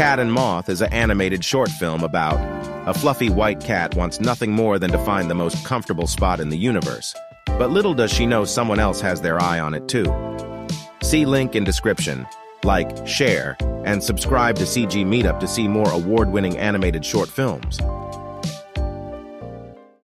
Cat and Moth is an animated short film about a fluffy white cat wants nothing more than to find the most comfortable spot in the universe. But little does she know someone else has their eye on it too. See link in description. Like, share, and subscribe to CG Meetup to see more award-winning animated short films.